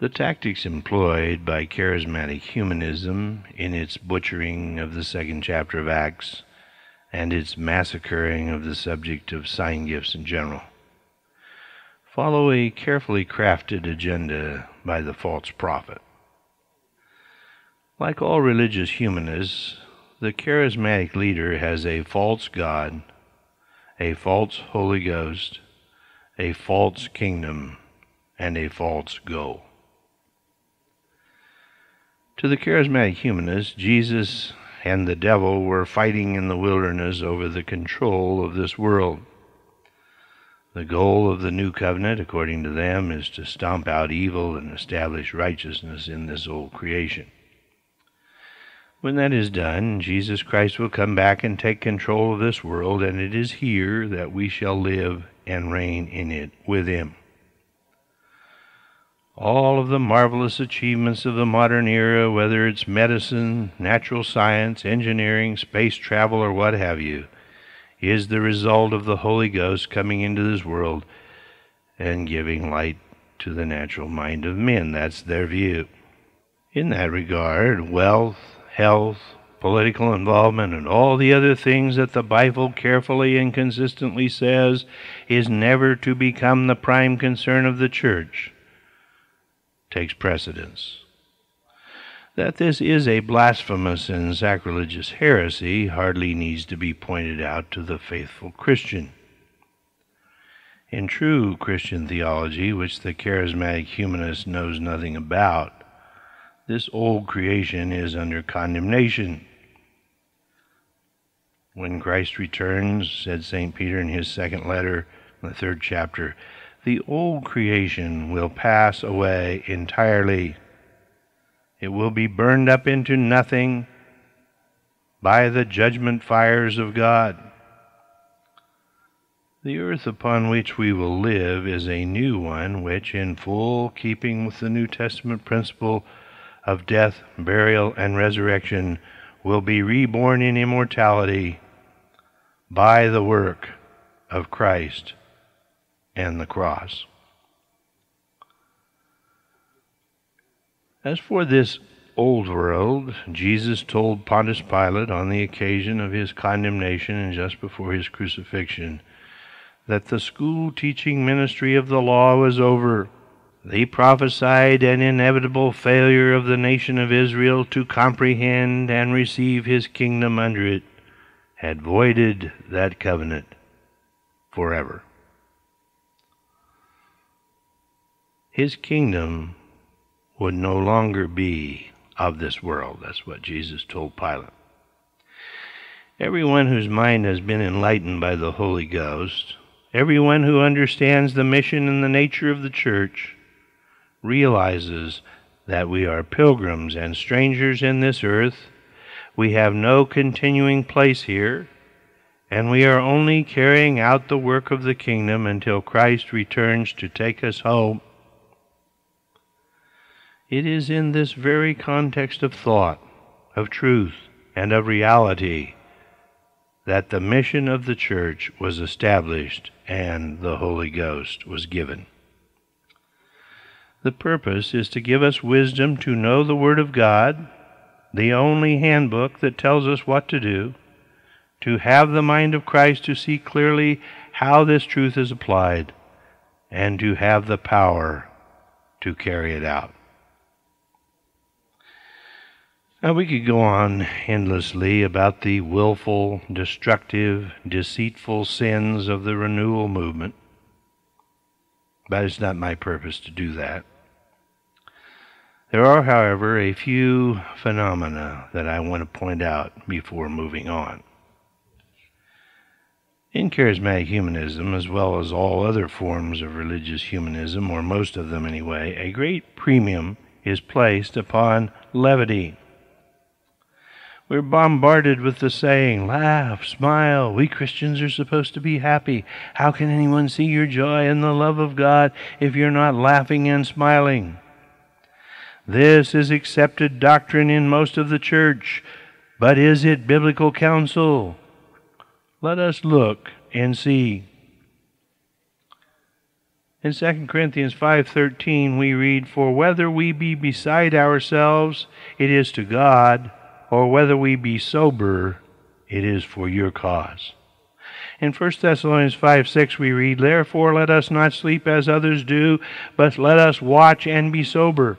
The tactics employed by charismatic humanism in its butchering of the second chapter of Acts and its massacring of the subject of sign gifts in general follow a carefully crafted agenda by the false prophet. Like all religious humanists, the charismatic leader has a false God, a false Holy Ghost, a false kingdom, and a false goal. To the charismatic humanist, Jesus and the devil were fighting in the wilderness over the control of this world. The goal of the new covenant, according to them, is to stomp out evil and establish righteousness in this old creation. When that is done, Jesus Christ will come back and take control of this world, and it is here that we shall live and reign in it with Him. All of the marvelous achievements of the modern era, whether it's medicine, natural science, engineering, space travel, or what have you, is the result of the Holy Ghost coming into this world and giving light to the natural mind of men. That's their view. In that regard, wealth, health, political involvement, and all the other things that the Bible carefully and consistently says is never to become the prime concern of the church takes precedence. That this is a blasphemous and sacrilegious heresy hardly needs to be pointed out to the faithful Christian. In true Christian theology, which the charismatic humanist knows nothing about, this old creation is under condemnation. When Christ returns, said St. Peter in his second letter, in the third chapter, the old creation will pass away entirely it will be burned up into nothing by the judgment fires of God. The earth upon which we will live is a new one, which, in full keeping with the New Testament principle of death, burial, and resurrection, will be reborn in immortality by the work of Christ and the cross. As for this old world, Jesus told Pontius Pilate on the occasion of his condemnation and just before his crucifixion that the school teaching ministry of the law was over. They prophesied an inevitable failure of the nation of Israel to comprehend and receive his kingdom under it, had voided that covenant forever. His kingdom would no longer be of this world. That's what Jesus told Pilate. Everyone whose mind has been enlightened by the Holy Ghost, everyone who understands the mission and the nature of the church, realizes that we are pilgrims and strangers in this earth. We have no continuing place here, and we are only carrying out the work of the kingdom until Christ returns to take us home it is in this very context of thought, of truth, and of reality that the mission of the church was established and the Holy Ghost was given. The purpose is to give us wisdom to know the Word of God, the only handbook that tells us what to do, to have the mind of Christ to see clearly how this truth is applied, and to have the power to carry it out. Now, we could go on endlessly about the willful, destructive, deceitful sins of the renewal movement, but it's not my purpose to do that. There are, however, a few phenomena that I want to point out before moving on. In charismatic humanism, as well as all other forms of religious humanism, or most of them anyway, a great premium is placed upon levity. We're bombarded with the saying, laugh, smile. We Christians are supposed to be happy. How can anyone see your joy and the love of God if you're not laughing and smiling? This is accepted doctrine in most of the church, but is it biblical counsel? Let us look and see. In 2 Corinthians 5:13 we read, "For whether we be beside ourselves, it is to God, or whether we be sober, it is for your cause." In 1 Thessalonians 5 6, we read, Therefore let us not sleep as others do, but let us watch and be sober.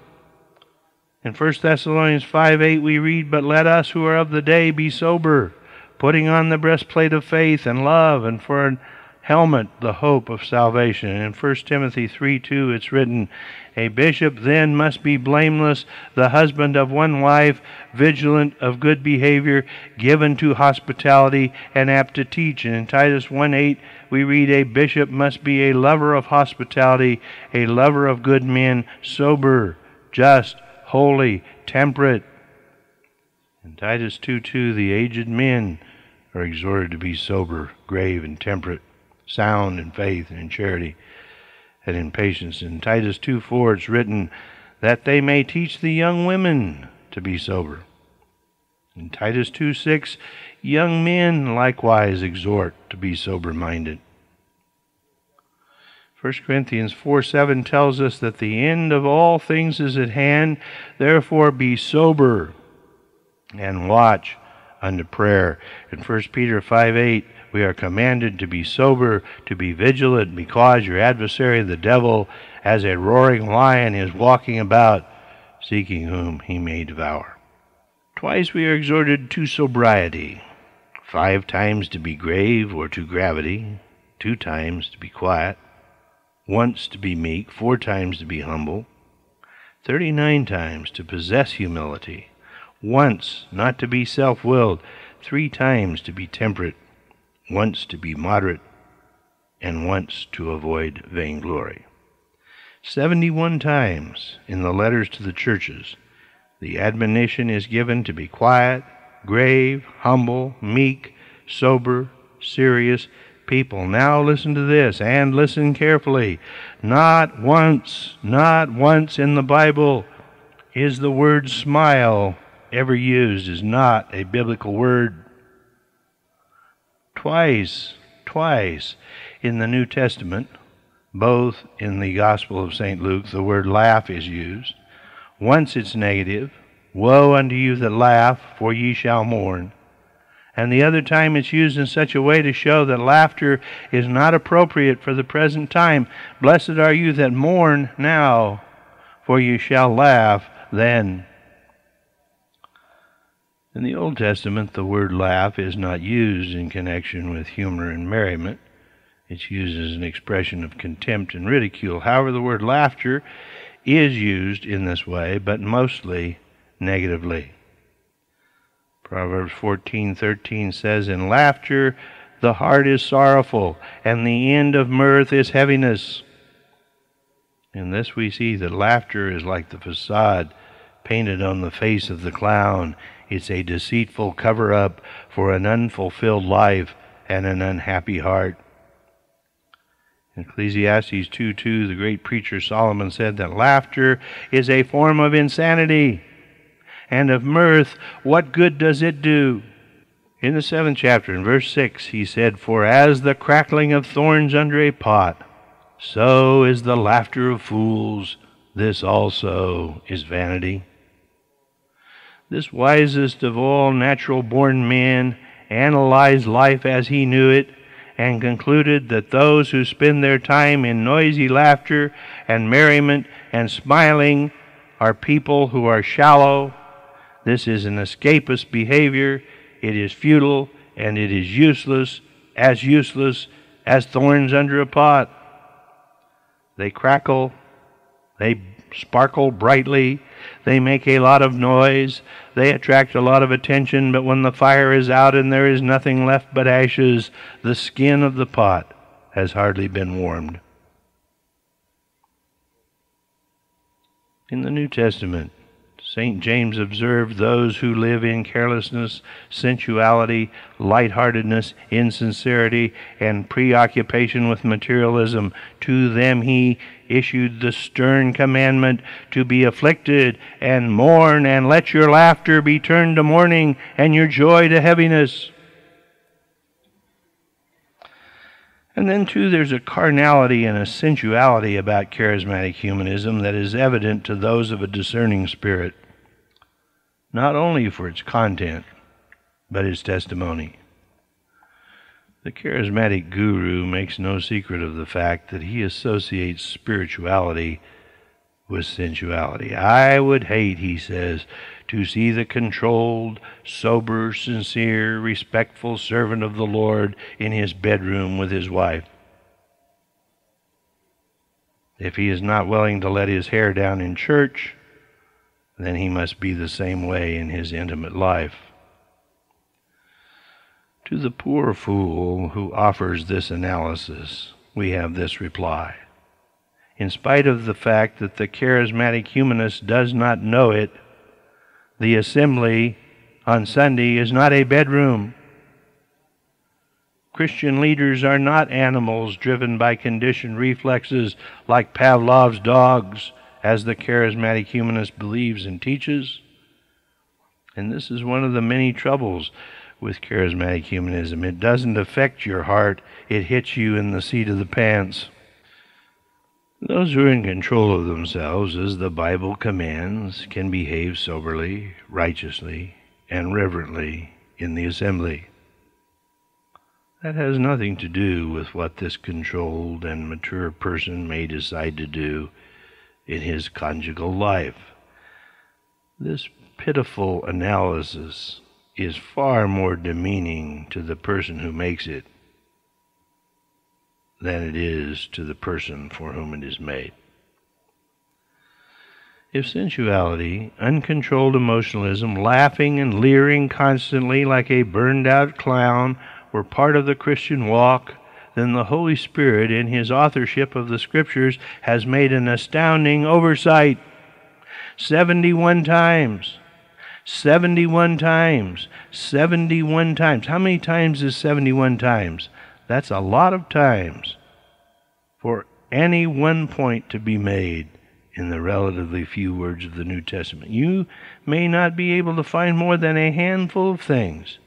In 1 Thessalonians 5 8, we read, But let us who are of the day be sober, putting on the breastplate of faith and love, and for an helmet the hope of salvation. In 1 Timothy 3 2, it's written, A bishop then must be blameless, the husband of one wife, vigilant of good behavior, given to hospitality, and apt to teach. And in Titus 1 8, we read, A bishop must be a lover of hospitality, a lover of good men, sober, just, holy, temperate. In Titus 2 2, the aged men are exhorted to be sober, grave, and temperate, sound in faith and in charity and in patience. In Titus 2 4, it's written that they may teach the young women to be sober. In Titus 2 6, young men likewise exhort to be sober minded. 1 Corinthians 4 7 tells us that the end of all things is at hand. Therefore, be sober and watch unto prayer. In 1 Peter 5 8, we are commanded to be sober, to be vigilant, because your adversary, the devil, as a roaring lion, is walking about, seeking whom he may devour. Twice we are exhorted to sobriety. Five times to be grave or to gravity, two times to be quiet, once to be meek, four times to be humble, thirty nine times to possess humility, once not to be self willed, three times to be temperate, once to be moderate, and once to avoid vainglory. Seventy one times in the letters to the churches, the admonition is given to be quiet, grave, humble, meek, sober, serious, people. Now listen to this and listen carefully. Not once, not once in the Bible is the word smile ever used is not a biblical word. Twice, twice in the New Testament, both in the Gospel of St. Luke, the word laugh is used. Once it's negative, Woe unto you that laugh, for ye shall mourn and the other time it's used in such a way to show that laughter is not appropriate for the present time. Blessed are you that mourn now, for you shall laugh then. In the Old Testament, the word laugh is not used in connection with humor and merriment. It's used as an expression of contempt and ridicule. However, the word laughter is used in this way, but mostly negatively. Proverbs 14:13 says, "In laughter the heart is sorrowful, and the end of mirth is heaviness." In this we see that laughter is like the facade painted on the face of the clown. It's a deceitful cover up for an unfulfilled life and an unhappy heart. In Ecclesiastes 2 2, the great preacher Solomon said that laughter is a form of insanity and of mirth, what good does it do? In the seventh chapter, in verse 6, he said, For as the crackling of thorns under a pot, so is the laughter of fools. This also is vanity. This wisest of all natural born men analyzed life as he knew it and concluded that those who spend their time in noisy laughter and merriment and smiling are people who are shallow this is an escapist behavior. It is futile and it is useless, as useless as thorns under a pot. They crackle, they sparkle brightly, they make a lot of noise, they attract a lot of attention, but when the fire is out and there is nothing left but ashes, the skin of the pot has hardly been warmed. In the New Testament, St. James observed those who live in carelessness, sensuality, lightheartedness, insincerity, and preoccupation with materialism. To them he issued the stern commandment to be afflicted and mourn, and let your laughter be turned to mourning and your joy to heaviness. And then, too, there's a carnality and a sensuality about charismatic humanism that is evident to those of a discerning spirit, not only for its content, but its testimony. The charismatic guru makes no secret of the fact that he associates spirituality with sensuality. I would hate, he says, to see the controlled, sober, sincere, respectful servant of the Lord in his bedroom with his wife. If he is not willing to let his hair down in church, then he must be the same way in his intimate life. To the poor fool who offers this analysis, we have this reply. In spite of the fact that the charismatic humanist does not know it, the assembly on Sunday is not a bedroom. Christian leaders are not animals driven by conditioned reflexes like Pavlov's dogs, as the charismatic humanist believes and teaches. And this is one of the many troubles with charismatic humanism. It doesn't affect your heart, it hits you in the seat of the pants. Those who are in control of themselves, as the Bible commands, can behave soberly, righteously, and reverently in the assembly. That has nothing to do with what this controlled and mature person may decide to do in his conjugal life. This pitiful analysis is far more demeaning to the person who makes it than it is to the person for whom it is made. If sensuality, uncontrolled emotionalism, laughing and leering constantly like a burned out clown were part of the Christian walk, then the Holy Spirit, in his authorship of the Scriptures, has made an astounding oversight. 71 times. 71 times. 71 times. How many times is 71 times? That's a lot of times for any one point to be made in the relatively few words of the New Testament. You may not be able to find more than a handful of things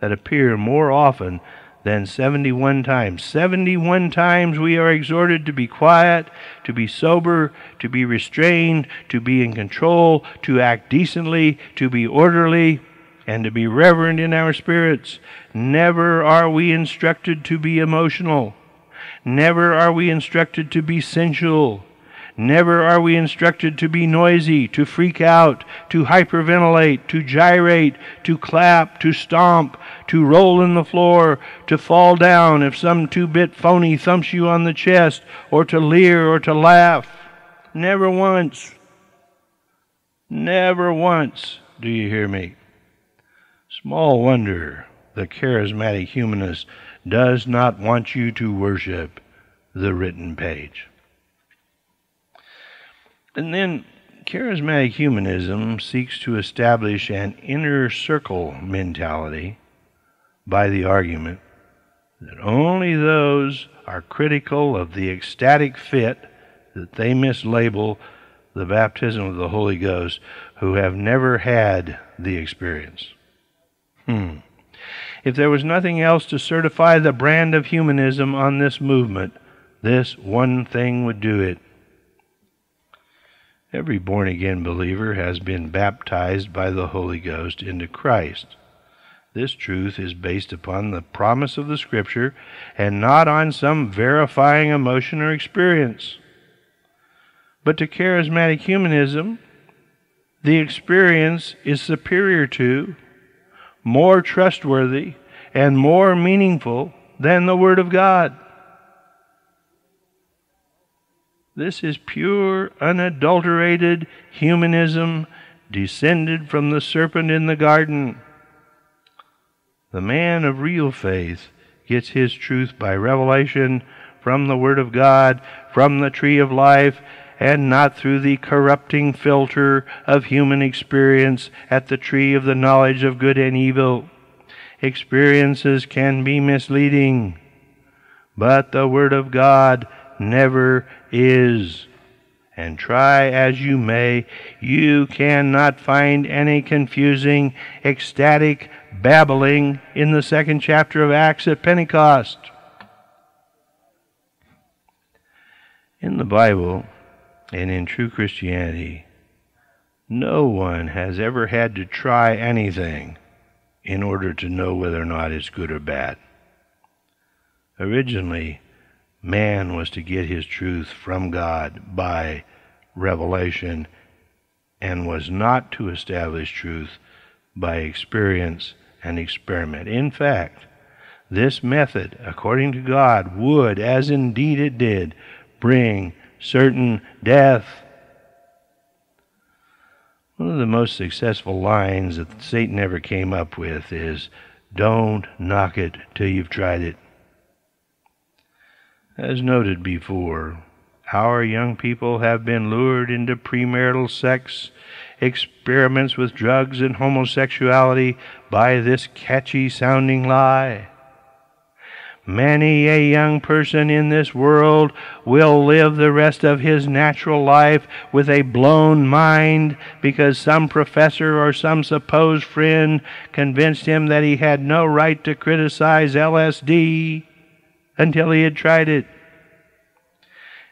that appear more often than 71 times. 71 times we are exhorted to be quiet, to be sober, to be restrained, to be in control, to act decently, to be orderly and to be reverent in our spirits. Never are we instructed to be emotional. Never are we instructed to be sensual. Never are we instructed to be noisy, to freak out, to hyperventilate, to gyrate, to clap, to stomp, to roll in the floor, to fall down if some two bit phony thumps you on the chest, or to leer or to laugh. Never once. Never once. Do you hear me? Small wonder the charismatic humanist does not want you to worship the written page. And then charismatic humanism seeks to establish an inner circle mentality by the argument that only those are critical of the ecstatic fit that they mislabel the baptism of the Holy Ghost who have never had the experience. Hmm. If there was nothing else to certify the brand of humanism on this movement, this one thing would do it. Every born again believer has been baptized by the Holy Ghost into Christ. This truth is based upon the promise of the Scripture and not on some verifying emotion or experience. But to charismatic humanism, the experience is superior to more trustworthy, and more meaningful than the Word of God. This is pure, unadulterated humanism descended from the serpent in the garden. The man of real faith gets his truth by revelation from the Word of God, from the tree of life, and not through the corrupting filter of human experience at the tree of the knowledge of good and evil. Experiences can be misleading, but the Word of God never is. And try as you may, you cannot find any confusing, ecstatic babbling in the second chapter of Acts at Pentecost. In the Bible and in true Christianity, no one has ever had to try anything in order to know whether or not it's good or bad. Originally, man was to get his truth from God by revelation and was not to establish truth by experience and experiment. In fact, this method, according to God, would, as indeed it did, bring certain death. One of the most successful lines that Satan ever came up with is, Don't knock it till you've tried it. As noted before, our young people have been lured into premarital sex, experiments with drugs and homosexuality by this catchy sounding lie. Many a young person in this world will live the rest of his natural life with a blown mind because some professor or some supposed friend convinced him that he had no right to criticize LSD until he had tried it.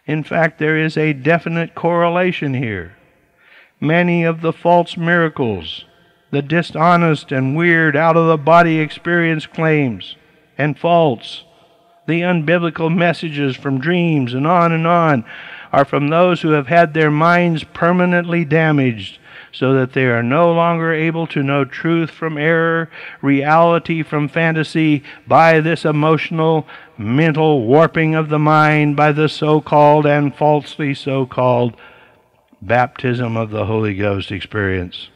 In fact, there is a definite correlation here. Many of the false miracles, the dishonest and weird out of the body experience claims, and false, the unbiblical messages from dreams, and on and on, are from those who have had their minds permanently damaged so that they are no longer able to know truth from error, reality from fantasy, by this emotional, mental warping of the mind, by the so called and falsely so called baptism of the Holy Ghost experience.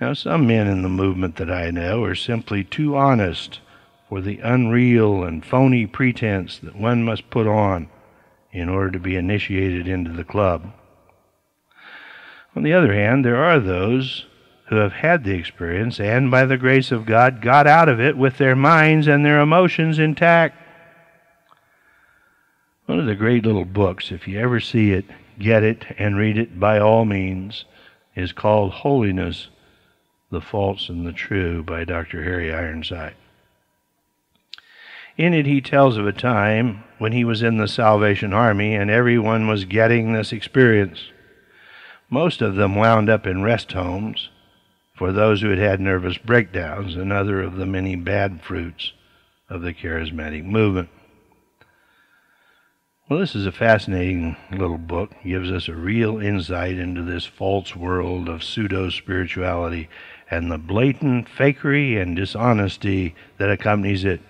Now, some men in the movement that I know are simply too honest for the unreal and phony pretense that one must put on in order to be initiated into the club. On the other hand, there are those who have had the experience and, by the grace of God, got out of it with their minds and their emotions intact. One of the great little books, if you ever see it, get it and read it by all means, is called Holiness, the False and the True by Dr. Harry Ironside. In it, he tells of a time when he was in the Salvation Army and everyone was getting this experience. Most of them wound up in rest homes for those who had had nervous breakdowns, another of the many bad fruits of the charismatic movement. Well, this is a fascinating little book. It gives us a real insight into this false world of pseudo spirituality and the blatant fakery and dishonesty that accompanies it.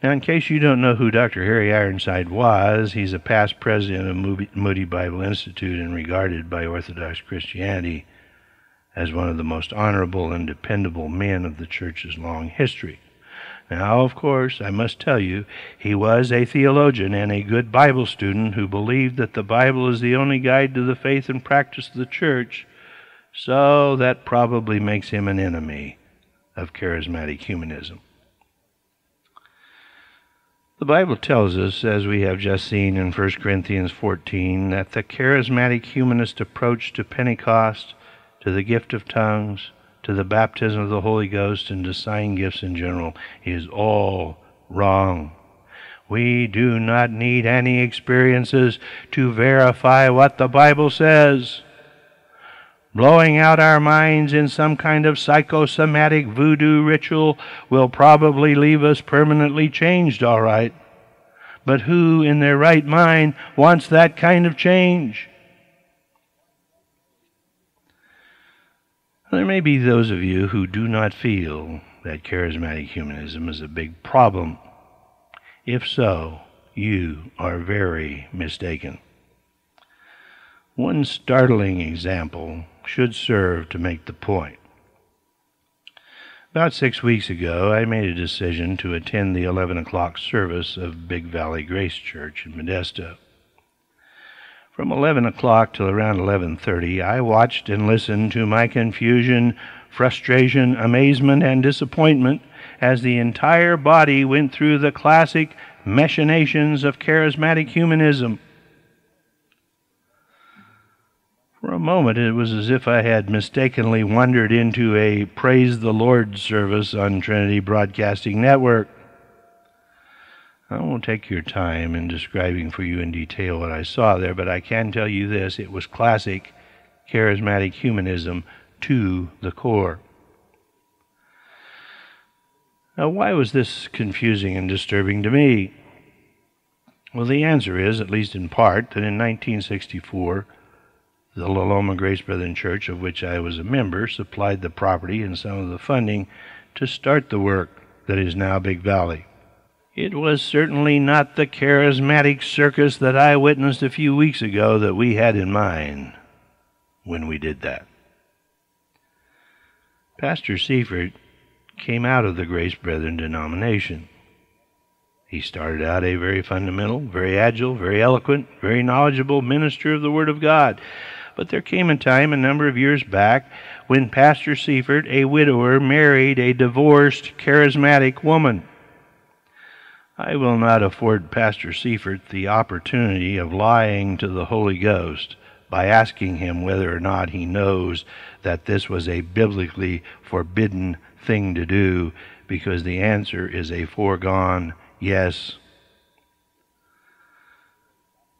Now, in case you don't know who Dr. Harry Ironside was, he's a past president of Moody Bible Institute and regarded by Orthodox Christianity as one of the most honorable and dependable men of the church's long history. Now, of course, I must tell you, he was a theologian and a good Bible student who believed that the Bible is the only guide to the faith and practice of the church, so that probably makes him an enemy of charismatic humanism. The Bible tells us, as we have just seen in 1 Corinthians 14, that the charismatic humanist approach to Pentecost, to the gift of tongues, to the baptism of the Holy Ghost, and to sign gifts in general is all wrong. We do not need any experiences to verify what the Bible says blowing out our minds in some kind of psychosomatic voodoo ritual will probably leave us permanently changed, all right. But who in their right mind wants that kind of change? There may be those of you who do not feel that charismatic humanism is a big problem. If so, you are very mistaken. One startling example should serve to make the point. About six weeks ago, I made a decision to attend the 11 o'clock service of Big Valley Grace Church in Modesto. From 11 o'clock till around 11:30, I watched and listened to my confusion, frustration, amazement, and disappointment as the entire body went through the classic machinations of charismatic humanism For a moment, it was as if I had mistakenly wandered into a Praise the Lord service on Trinity Broadcasting Network. I won't take your time in describing for you in detail what I saw there, but I can tell you this it was classic charismatic humanism to the core. Now, why was this confusing and disturbing to me? Well, the answer is, at least in part, that in 1964, the La Loma Grace Brethren Church, of which I was a member, supplied the property and some of the funding to start the work that is now Big Valley. It was certainly not the charismatic circus that I witnessed a few weeks ago that we had in mind when we did that. Pastor Seifert came out of the Grace Brethren denomination. He started out a very fundamental, very agile, very eloquent, very knowledgeable minister of the Word of God. But there came a time a number of years back when Pastor Seifert, a widower, married a divorced, charismatic woman. I will not afford Pastor Seifert the opportunity of lying to the Holy Ghost by asking him whether or not he knows that this was a biblically forbidden thing to do, because the answer is a foregone yes.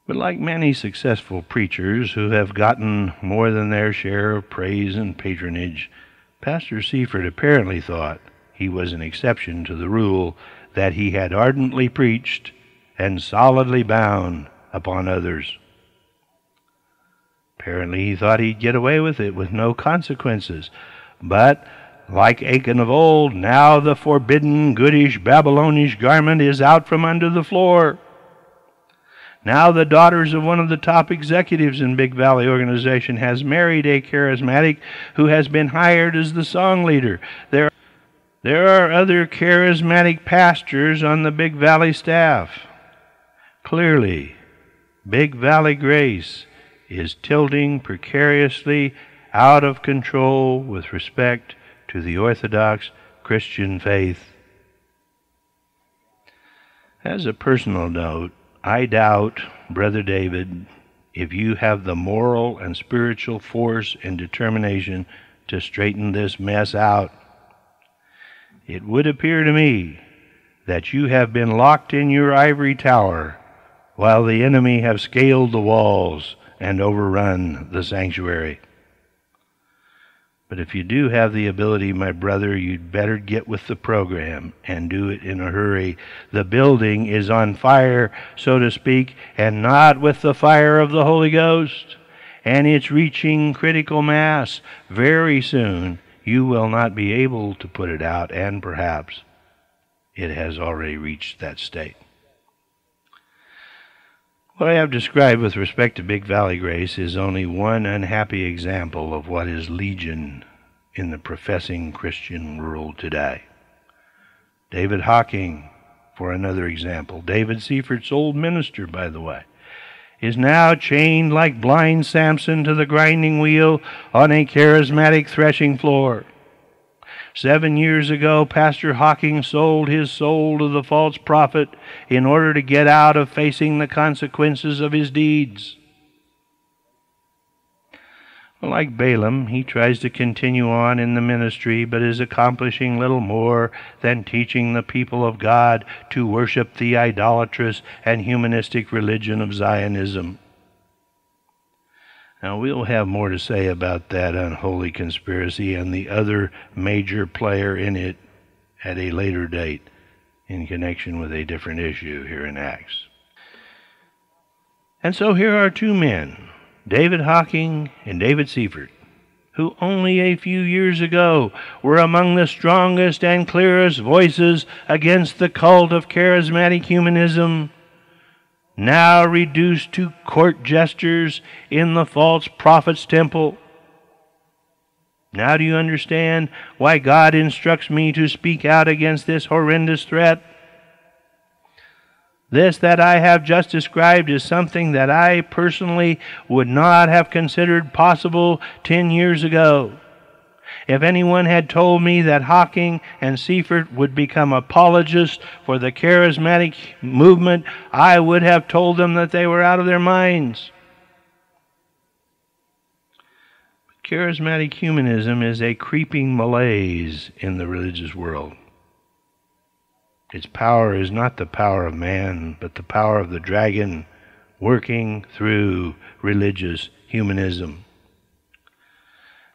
But like many successful preachers who have gotten more than their share of praise and patronage, Pastor Seifert apparently thought he was an exception to the rule that he had ardently preached and solidly bound upon others. Apparently, he thought he'd get away with it with no consequences. But, like Achan of old, now the forbidden, goodish, Babylonish garment is out from under the floor. Now the daughters of one of the top executives in Big Valley organization has married a charismatic who has been hired as the song leader. There there are other charismatic pastors on the Big Valley staff. Clearly, Big Valley Grace is tilting precariously out of control with respect to the Orthodox Christian faith. As a personal note, I doubt, Brother David, if you have the moral and spiritual force and determination to straighten this mess out. It would appear to me that you have been locked in your ivory tower while the enemy have scaled the walls and overrun the sanctuary. But if you do have the ability, my brother, you'd better get with the program and do it in a hurry. The building is on fire, so to speak, and not with the fire of the Holy Ghost. And it's reaching critical mass very soon you will not be able to put it out, and perhaps it has already reached that state. What I have described with respect to Big Valley Grace is only one unhappy example of what is legion in the professing Christian world today. David Hocking, for another example, David Seifert's old minister, by the way, is now chained like blind Samson to the grinding wheel on a charismatic threshing floor. Seven years ago, Pastor Hocking sold his soul to the false prophet in order to get out of facing the consequences of his deeds. Like Balaam, he tries to continue on in the ministry, but is accomplishing little more than teaching the people of God to worship the idolatrous and humanistic religion of Zionism. Now, we'll have more to say about that unholy conspiracy and the other major player in it at a later date in connection with a different issue here in Acts. And so here are two men David Hocking and David Seifert, who only a few years ago were among the strongest and clearest voices against the cult of charismatic humanism, now reduced to court jesters in the false prophet's temple. Now do you understand why God instructs me to speak out against this horrendous threat? This that I have just described is something that I personally would not have considered possible ten years ago. If anyone had told me that Hocking and Seifert would become apologists for the charismatic movement, I would have told them that they were out of their minds. Charismatic humanism is a creeping malaise in the religious world. Its power is not the power of man, but the power of the dragon working through religious humanism.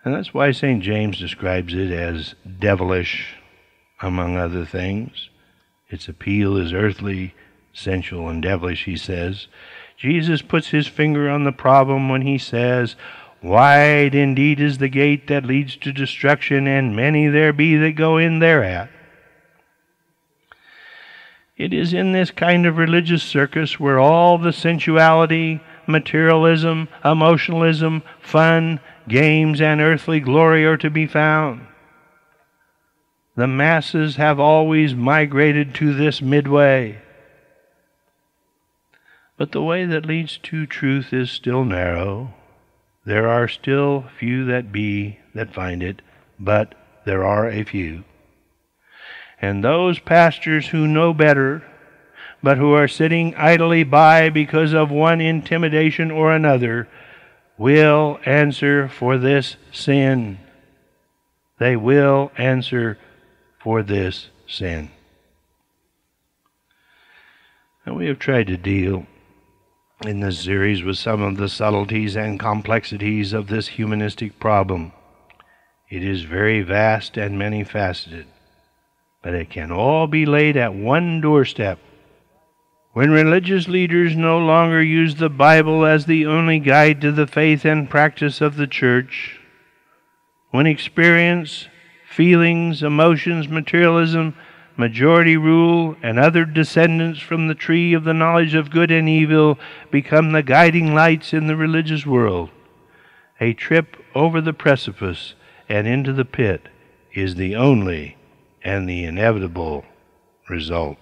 And that's why St. James describes it as devilish, among other things. Its appeal is earthly, sensual, and devilish, he says. Jesus puts his finger on the problem when he says, Wide indeed is the gate that leads to destruction, and many there be that go in thereat. It is in this kind of religious circus where all the sensuality, materialism, emotionalism, fun, games, and earthly glory are to be found. The masses have always migrated to this midway. But the way that leads to truth is still narrow. There are still few that be that find it, but there are a few. And those pastors who know better, but who are sitting idly by because of one intimidation or another, will answer for this sin. They will answer for this sin. And we have tried to deal in this series with some of the subtleties and complexities of this humanistic problem. It is very vast and many faceted, but it can all be laid at one doorstep. When religious leaders no longer use the Bible as the only guide to the faith and practice of the church, when experience, feelings, emotions, materialism, majority rule, and other descendants from the tree of the knowledge of good and evil become the guiding lights in the religious world. A trip over the precipice and into the pit is the only and the inevitable result.